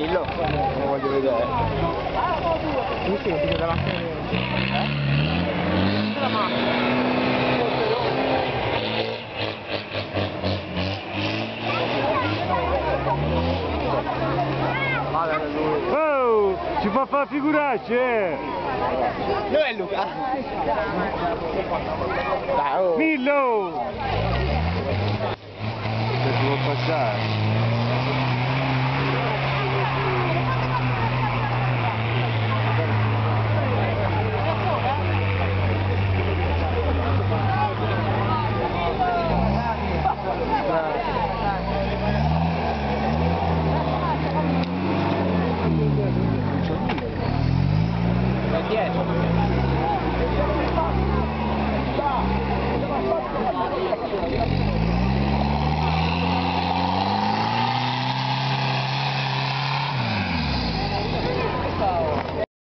Camillo? Lo voglio vedere. Mi sì, ti chiedo la macchina. Eh? La macchina. Oh, ci fa fare figuracce! Eh? Dov'è Luca? Millo!